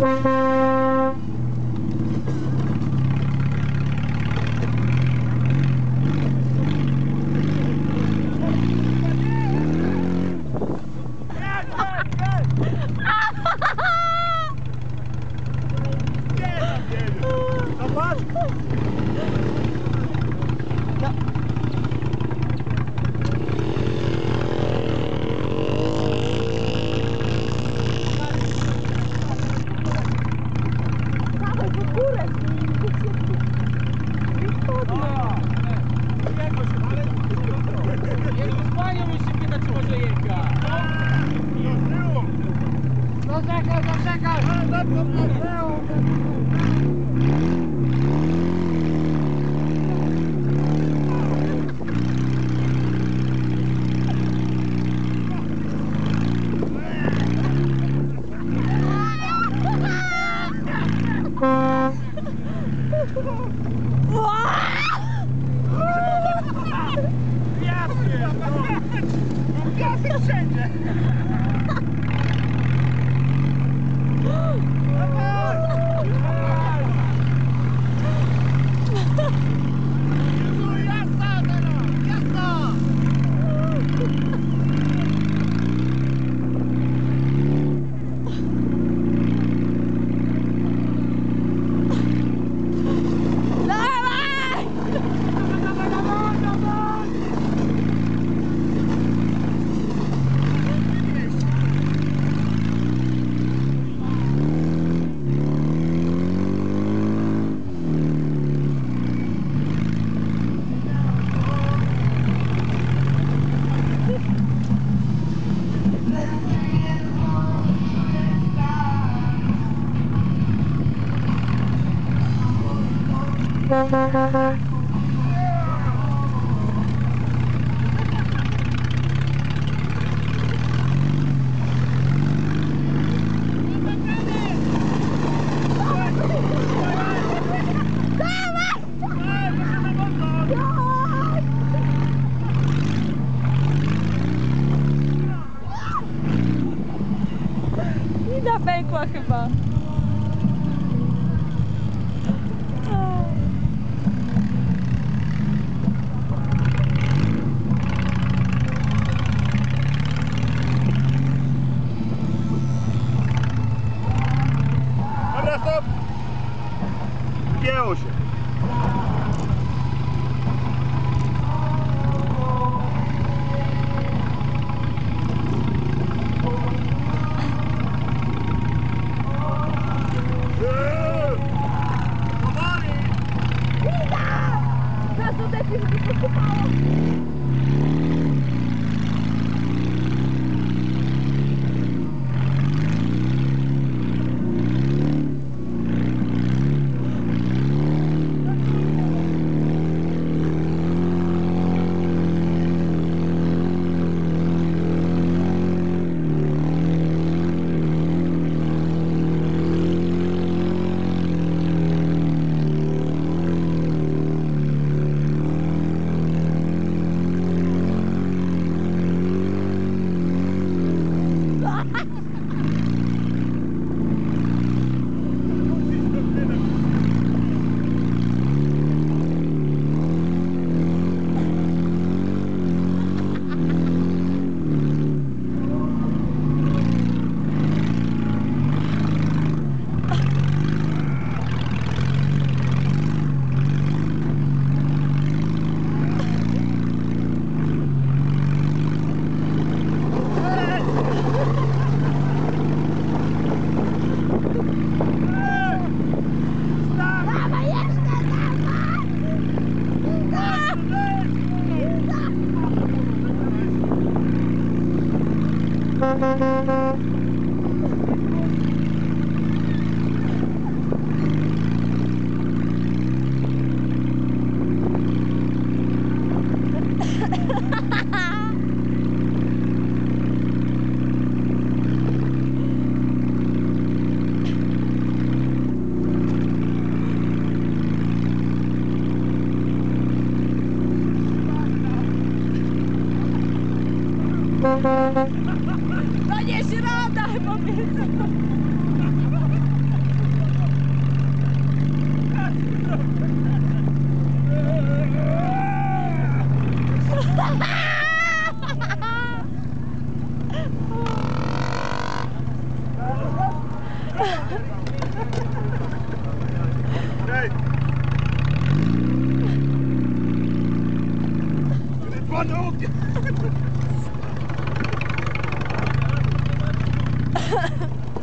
Thank you. Thank you. Thank you. Ha ha ha.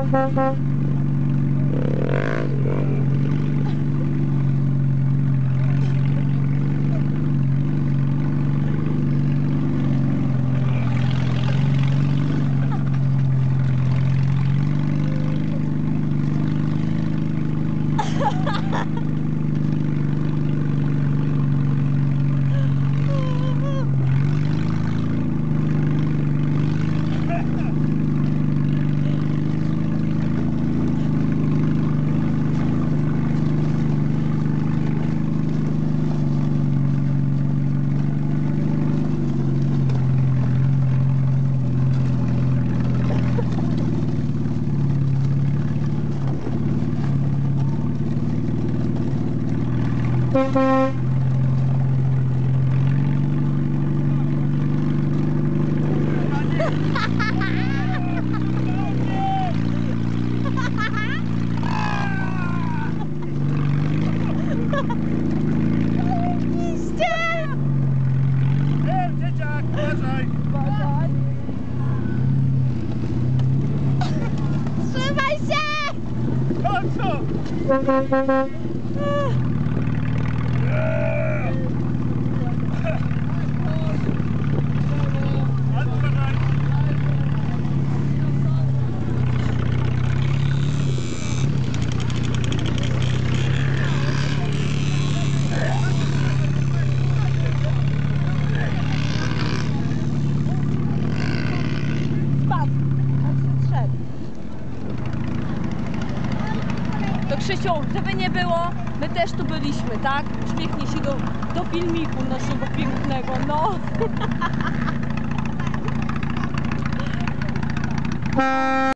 Mm-hmm. Trzymaj się! No co? Krzysiu, żeby nie było, my też tu byliśmy, tak? Uśmiechnij się do, do filmiku naszego pięknego, no.